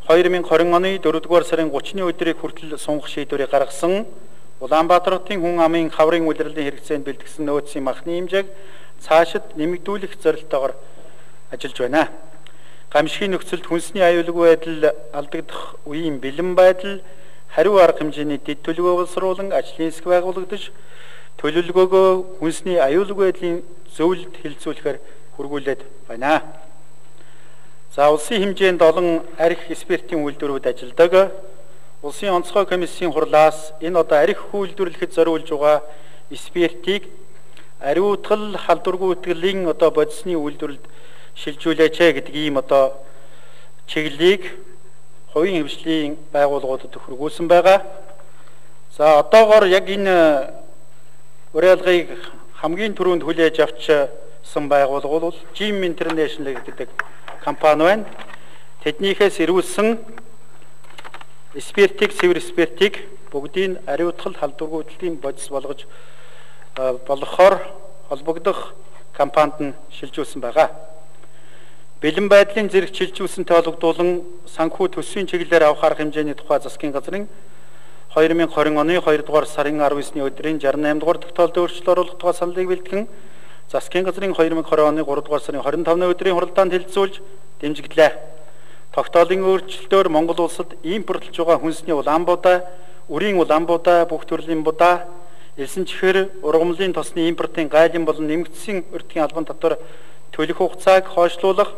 Speaker 1: 2020 оны 4-р сарын 30-ны өдрийг хүртэл сунгах шийдвэрийг гаргасан Улаанбаатар хотын хүн амын хаврын улирлын хэрэгцээнд бэлтгэсэн нөөцийн махны хэмжээг цаашид нэмэгдүүлэх зорилтоор ажиллаж байна. Гамшигын нөхцөлд хүнсний аюулгүй байдал алдагдах үеийн бэлэн байдал хариу арга хэмжээний дэд төлөвөө боловсруулан ажлын хэсэг байгуулагдаж төлөвлөгөөгөө хүнсний аюулгүй байдлын зөвлөлд хилцүүлэхээр хүргүүлээд байна. За улсын хэмжээнд олон арх экспертийн үйлдвэрүүд ажилладаг. Улсын онцгой комиссийн хурлаас энэ одоо арх үйлдвэрлэхэд зориулж байгаа экспертийг ариутгал халдваргүйтгэлийн одоо бодисны үйлдвэрлэлд шилжүүлээч гэдэг ийм одоо чиглэлийг хувийн хвшлийн байгууллагуудад хүргүүлсэн байгаа. За одоогоор яг энэ уриалгыг хамгийн түрүүнд хүлээж авч сан байгууллага бол Jim International гэдэг компани байна. Тэднийхээс ирүүлсэн спиртик, цэвэр спиртик бүгдийг ариутгал халдваргүйтгэлийн бодис болгож болохоор холбогдох компанид нь шилжүүлсэн байгаа. бэлэн байдлын зэрэг чилжүүлсэнтэй холбогдуулан санхүү төсвийн чиглэлээр авах арга хэмжээний тухай засгийн газрын 2020 оны 2 дугаар сарын 19-ны өдрийн 68 дугаар тогтоолд өөрчлөлт оруулах тухай саналыг бэлтгэн засгийн газрын 2020 оны 3 дугаар сарын 25-ны өдрийн хуралдаанд хэлэлцүүлж дэмжиглээ. Тогтоолын өөрчлөлтөөр Монгол улсад импортлж байгаа хүнсний улаан будаа, үрийн улаан будаа, бүх төрлийн будаа, элсэн чихэр, ургамлын тосны импортын гайлын болон нэмэгдсэн өртгийн албан татвар төлөх хугацааг хойшлуулах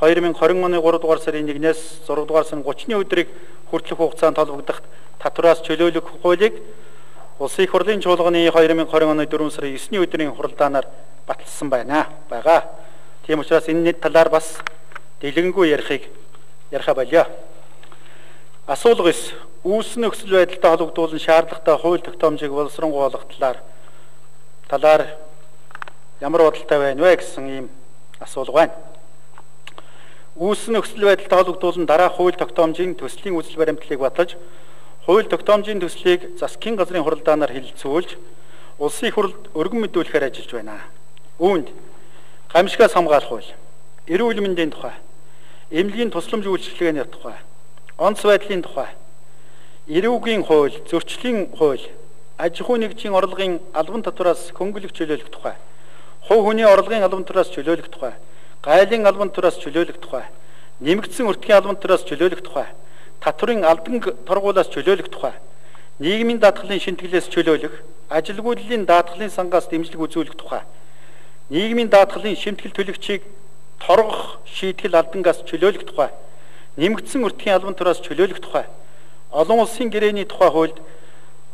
Speaker 1: 2020 оны 3 дугаар сарын 1-ээс 6 дугаар сарын 30-ны өдрийг хүртэлх хугацаанд холбогдох татвараас чөлөөлөх хуулийг Улсын их хурлын чуулганы 2020 оны 4 сарын 9-ний өдрийн хуралдаанаар баталсан байна. Бага. Тийм учраас энэ талаар бас дэлгэнгүй ярихыг яриха болё. Асуулга 9. Үүссэн нөхцөл байдалтай холбогдуулан шаардлагатай хууль тогтоомжийг боловсронгуйлах талаар талаар ямар бодолтой байна вэ гэсэн ийм асуулга байна. Үүссэн нөхцөл байдалтай холбогдуулан дараах хууль тогтоомжийн төслийн үзэл баримтлалыг баталж хууль тогтоомжийн төслийг засгийн газрын хуралдаанаар хэлэлцүүлж улсын хурлд өргөн мэдүүлэхээр ажиллаж байна. Үүнд гамшигаас хамгаалах хууль, эрүүл мэндийн тухай, эмнэлгийн тусламж үйлчилгээний тухай, онц байдлын тухай, эрүүгийн хууль, зөрчлийн хууль, аж ахуй нэгжийн орлогын албан татвараас хөнгөлөх чөлөөлөх тухай, хувь хүний орлогын албан татвараас чөлөөлөх тухай, гайлын албан татвараас чөлөөлөх тухай, нэмэгдсэн өртгийн албан татвараас чөлөөлөх тухай татврын алдан торгуулаас чөлөөлөх тухай нийгмийн даатгалын шинтгэлээс чөлөөлөх ажилгүйдлийн даатгалын сангаас дэмжлэг үзүүлэх тухай нийгмийн даатгалын шимтгэл төлөгчийг торгох шийтгэл алдангаас чөлөөлөх тухай нэмэгдсэн өртгийн албан тураас чөлөөлөх тухай олон улсын гэрээний тухай хуульд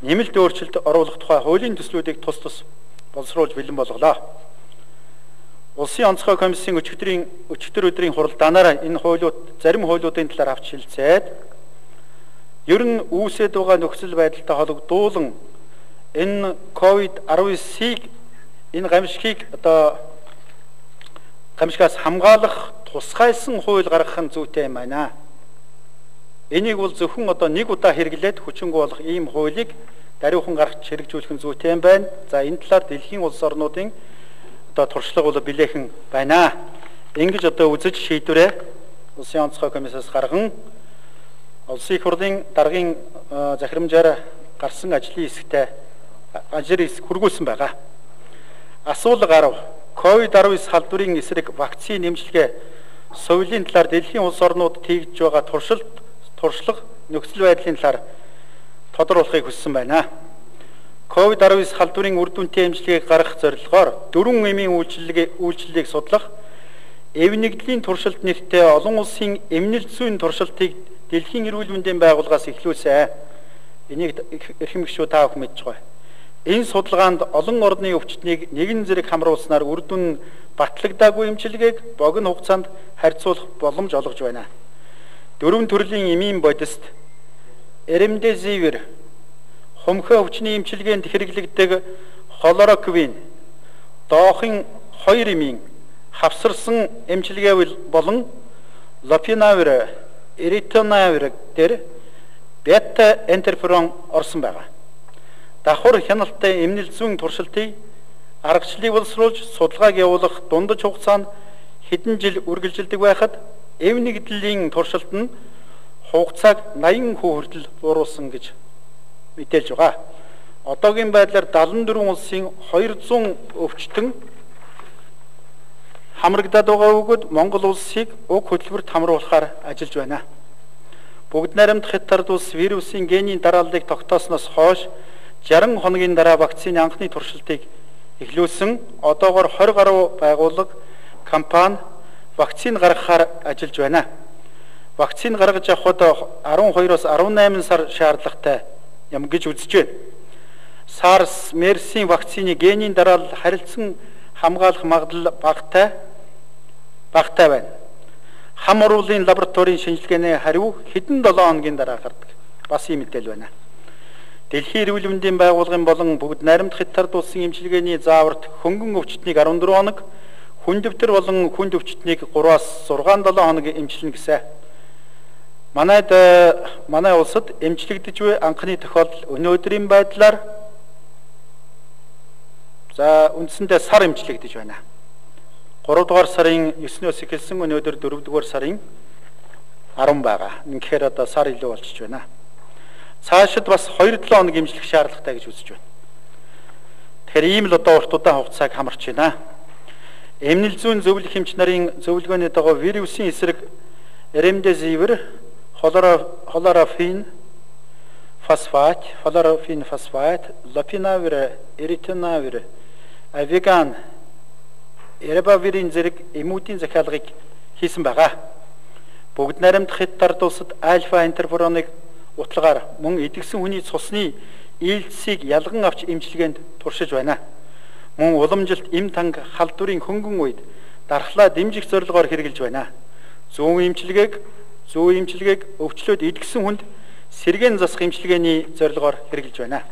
Speaker 1: нэмэлт өөрчлөлт оруулах тухай хуулийн төслүүдийг тус тус боловсруулж бэлэн болголоо. Улсын онцгой комиссийн өчигдрийн өчигдөр өдрийн хуралдаанаар энэ хуулиуд зарим хуулиудын талаар авч шилцээд Ер нь үүсээд байгаа нөхцөл байдалтай холбогдуулан энэ ковид-19-ийг энэ гамшигыг одоо гамшигаас хамгаалах тусгайсан хууль гаргах нь зүйтэй юм байна. Энийг бол зөвхөн одоо нэг удаа хэрэглээд хүчингү болох ийм хуулийг даруйхан гаргаж хэрэгжүүлэх нь зүйтэй юм байна. За энэ талаар дэлхийн улс орнуудын одоо туршлага бол билээхэн байна. Ингэж одоо үзэж шийдвэрээ улсын онцгой комиссаас гарган Улсын их хурлын даргын захирамжаар гарсан ажлын хэсэгтээ ажил хэсэг хүргүүлсэн байгаа. Асуулга 10. COVID-19 халдварын эсрэг вакцины нэмжлэгээ соёлын талаар дэлхийн улс орнууд тэгж байгаа туршилт туршлага нөхцөл байдлын талаар тодруулахыг хүссэн байна. COVID-19 халдварын үр дүнтэй эмчилгээг гаргах зорилгоор дөрвөн эмийн үйлчлэгийг үйлчлэлийг судлах эв нэгдлийн туршилт нэртэй олон улсын эмнэлт зүйн туршилтыг Дэлхийн эрүүл мэндийн байгууллагаас эхлүүлсэн. Энийг эрхэм гишүүд та бүхэн мэдж байгаа. Энэ судалгаанд олон орны өвчтнийг нэгэн зэрэг хамруулснаар үр дүн батлагдаагүй эмчилгээг богино хугацаанд харьцуулах боломж олгож байна. Дөрвөн төрлийн эмийн бодист Remdesivir хумхи өвчний эмчилгээнд хэрэглэгдэг холороквин доохын 2 эмийн хавсарсан эмчилгээ болон лопинавир эритонавир дээр бета интерферон орсон байгаа. Давхар хяналттай эмнэл зүүн туршилтыг аргачлалыг боловсруулж судалгааг явуулах дундаж хугацаанд хэдэн жил үргэлжилдэг байхад эв нэгдлийн туршилт нь хугацааг 80% хүртэл бууруулсан гэж мэдээлж байгаа. Одоогийн байдлаар 74 улсын 200 өвчтөн хамрагдаад байгаа бөгөөд Монгол улсыг уг хөтөлбөрт хамруулахаар ажиллаж байна. Бүгд найрамдах хятад улс вирусын генийн дарааллыг тогтоосноос хойш 60 хоногийн дараа вакцины анхны туршилтыг эхлүүлсэн. Одоогоор 20 гаруй байгууллага компани вакцины гаргахаар ажиллаж байна. Вакцины гаргаж авахд 12-оос 18 сар шаардлагатай юм гэж үзэж байна. SARS, MERS-ийн вакцины генийн дараалал харилцан хамгаалах магадлал багатай багтай байна. Хам уруулын лабораторийн шинжилгээний хариу хэдэн 7 хоногийн дараа гардаг. Бас ийм мэдээлэл байна. Дэлхийн эрүүл мэндийн байгууллагын болон бүгд найрамдах хятад улсын эмчилгээний зааварт хөнгөн өвчтнийг 14 хоног, хүн дэвтэр болон хүн өвчтнийг 3-аас 6-7 хоног эмчилнэ гэсэн. Манайд манай улсад эмчлэгдэж буй анхны тохиолдол өнөөдрийн байдлаар за үндсэндээ сар эмчлэгдэж байна. 3 дугаар сарын 9-өөс эхэлсэн өнөөдөр 4 дугаар сарын 10 байгаа. Үнэхээр одоо сар илүү болчихж байна. Цаашид бас 2-7 хоног имжлэх шаардлагатай гэж үзэж байна. Тэгэхээр ийм л одоо урт удаан хугацааг хамарч байна. Эмнэл зүүн зөвлөх хэмч нарын зөвлөгөөний дагуу вирусын эсрэг ремдезивер, холорафин, фосфат, флорофин фосфат, лопинавир, эритинавир, авиган, эребавирийн зэрэг эмүүдийн захиалгыг хийсэн байгаа. Бүгд наримдах хятад улсад альфа интерфероныг утлагаар мөн идэгсэн хүний цусны ээлжсийг ялган авч эмчилгээнд туршиж байна. Мөн уламжилт эм танг халдварын хөнгөн үед дархлаа дэмжих зорилгоор хэрэгжилж байна. Зүүн эмчилгээг зүүн эмчилгээг өвчлөөд идэгсэн хүнд сэргэн засах эмчилгээний зорилгоор хэрэгжилж байна.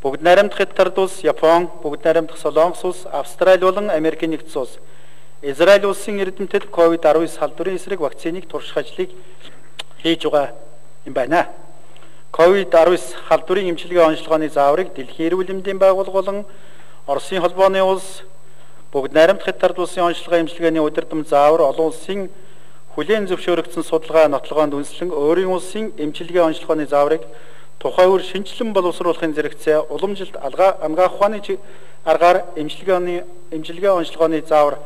Speaker 1: Бүгд найрамдах Хятад улс, Япон, бүгд найрамдах Солонгос улс, Австрали болон Америкийн нэгдсэн улс Израиль улсын эрдэмтэд COVID-19 халдварын эсрэг вакциныг турших ажлыг хийж байгаа юм байна. COVID-19 халдварын эмчилгээ онцлогооны зааврыг Дэлхийн эрүүл мэндийн байгууллага болон Оросын холбооны улс бүгд найрамдах Хятад улсын онцлогоо эмчилгээний удирдам заавар олон улсын хүлээн зөвшөөрөгдсөн судалгаа нотлогоонд үндэслэн өөрийн улсын эмчилгээ онцлогооны зааврыг тухай үр шинжилэн боловсруулахын зэрэгцээ уламжилт ангаах ухааны аргаар эмчилгээний эмчилгээ онцлогооны заавар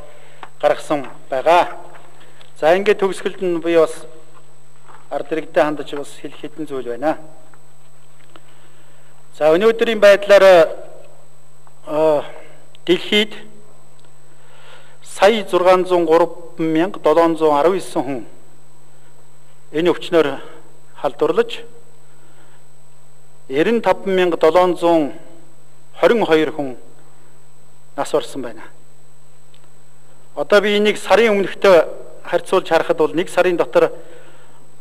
Speaker 1: гаргасан байгаа. За ингээд төгсгөлд нь би бас ард иргэдэд хандаж бас хэлэх хэдэн зүйл байна. За өнөөдрийн байдлаар дэлхийд сая 603,719 хүн энэ өвчнөөр халдварлаж 95722 хүн нас барсан байна. Одоо би энийг сарын өмнөхтэй харьцуулж харахад бол нэг сарын дотор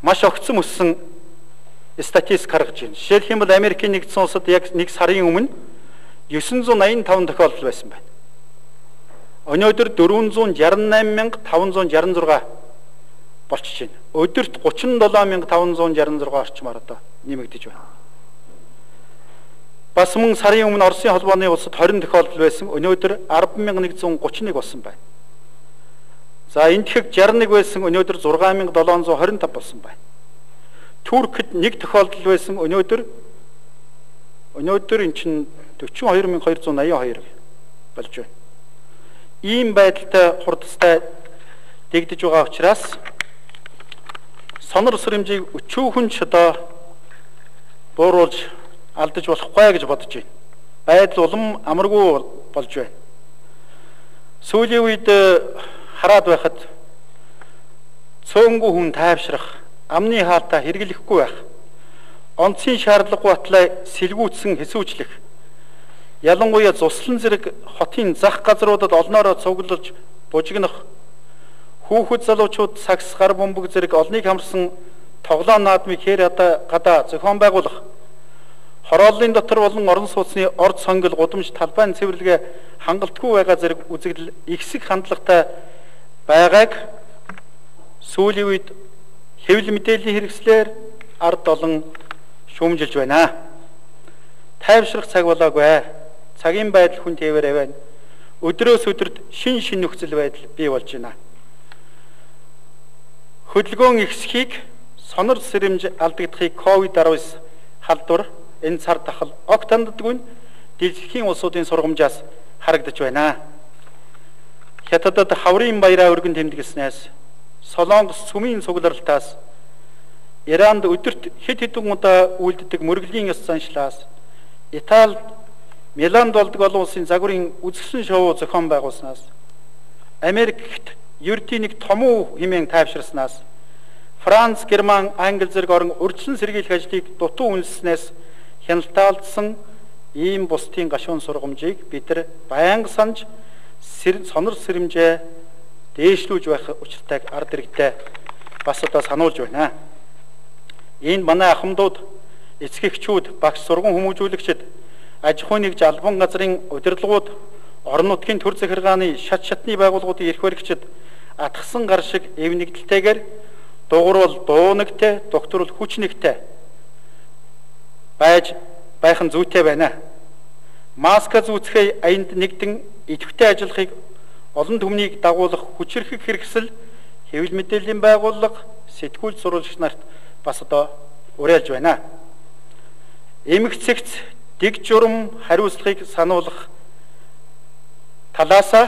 Speaker 1: маш огцом өссөн статистик гаргаж байна. Жишээлх юм бол Америкийн нэгдсэн улсад яг нэг сарын өмнө 985 тохиолдол байсан байна. Өнөөдөр 468566 болчихж байна. Өдөрт 37566 орчмоор одоо нэмэгдэж байна. Бас мөн сарын өмнө Оросын холбооны улсад 20 тохиолдол байсан. Өнөөдөр 10131 болсон байна. За энэ тэгэхэд 61 байсан. Өнөөдөр 6725 болсон байна. Туркид нэг тохиолдол байсан. Өнөөдөр өнөөдөр эн чинь 42282 болж байна ийм байдалтай хурдтай дэгдэж байгаа учраас сонор сүрэмжийг өчүүхэн ч одоо бууруулж алдаж болохгүй гэж бодож байна. Байдал улам амаргүй болж байна. Сүүлийн үед э, хараад байхад цөөнгүү хүн тайвшрах, амны хаалтаа хэрэглэхгүй байх, онцгийн шаардлагагүй атлаа сэлгүүцсэн хэсүүжлэх ялангуяа цуслан зэрэг хотын зах газруудад олноороо цуглуулж бужигнах хүүхэд залуучууд сакс гар бөмбөг зэрэг олныг хамарсан тоглоом наадмыг хээр гадаа зохион байгуулах хорооллын дотор болон орон сууцны орд сонгил гудамж талбайн цэвэрлэгээ хангалтгүй байгаа зэрэг үзэгдэл ихсэг хандлагатай байгааг сүүлийн үед хэвлэл мэдээллийн хэрэгслэр ард олон шүүмжилж байна. Тайвшрах цаг болоогүй цагийн байдал хүн тээвэрээ байна. Өдрөөс өдөрт шин шин нөхцөл байдал бий болж байна. Хөдөлгөөн ихсхийг сонор сэрэмж алдагдахыг ковид-19 халдвар энэ цар тахал огт танддаггүй дэлхийн улсуудын сургамжаас харагдаж байна. Хятадд хаврын баяраа өргөн тэмдэглэснээс Солонгос сүмийн цугларалтаас Иранд өдөрт хэд хэдэн удаа үлддэг мөргөлийн ёс заншлаас Италид Миланд болдог олон улсын загварын үзэсгэлэн шоу зохион байгуулснаас Америкт ердийн нэг томуу хэмээн тайвширснаас Франц, Герман, Англи зэрэг орон урьдчилан сэргийлэх ажлыг дутуу үнэлснээс хяналтаалдсан ийм бусдын гашуун сургамжийг бид нар байнга санаж сонор сэрэмжээ дээшлүүлж байх учиртайг ард иргэдэд бас одоо сануулж байна. Энэ манай ахмадууд, эцгэгчүүд, багш сургууль хүмүүжүүлэгчид аж ахуйн нэгж албан газрын удирдлагууд орон нутгийн төр захиргааны шат шатны байгууллагуудын эрх баригчид атгсан гар шиг эвнэгдэлтэйгээр дугуурвал дуунагтай, докторл хүчнэгтэй байж байх нь зүйтэй байна. Маска зүүцгээ аянд нэгдэн идэвхтэй ажиллахыг олон түмнийг дагуулах хүчирхэг хэрэгсэл хэвлэл мэдээллийн байгууллага сэтгүүл сурвалжч нарт бас одоо уриалж байна. Эмгцэгц дэг журам хариуцлагыг сануулгах талаасаа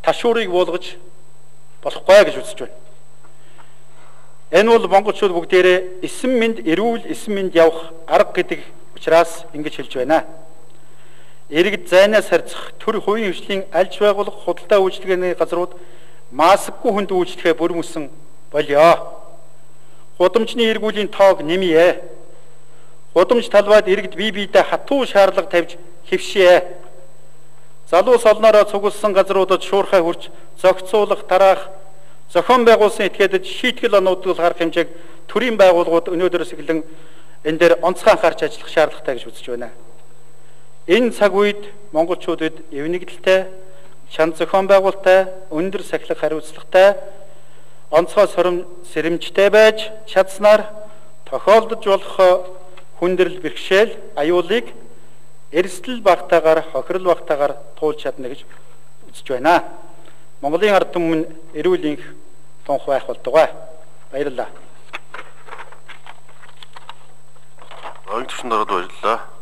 Speaker 1: ташуурыг буулгаж болохгүй гэж үзэж байна. Энэ бол монголчууд бүгдээрээ эсэм мэд эрүүл эсэм мэд явах арга гэдэг учраас ингэж хэлж байна. Иргэд зайнаас харьцах төр хувийн хвшлийн альж байгуулах худалдаа үйлчилгээний газрууд маскгүй хүнд үйлчлэхээ бүрмөсөн болёо. Гудамжны эргүүлийн тоог нэмье. Гудамж талбайд иргэд бие биедээ хатуу шаардлага тавьж хэвшээ. Залуус олноороо цугласан газруудад шуурхай хурж зохицуулах дараах зохион байгуулсан этгээдэд шийтгэл онуудыг гарах хэмжээг төрийн байгууллагууд өнөөдрөөс эхлэн энэ дээр онцгой анхаарч ажиллах шаардлагатай гэж үзэж байна. Энэ цаг үед монголчуудад эвнэгдэлтэй, шан зохион байгуулалттай, өндөр сахилах хариуцлагатай, онцгой сорим сэрэмжтэй байж чадсанаар тохиолдож болох хүндрэл бэрхшээл аюулыг эрсдэл багтаагаар хохирол багтаагаар туулж чадна гэж үзэж байна. Монголын ард түмэн эрүүл энх тунх байх болтугай. Баярлалаа.
Speaker 2: Өнгөрсөн дараад баярлалаа.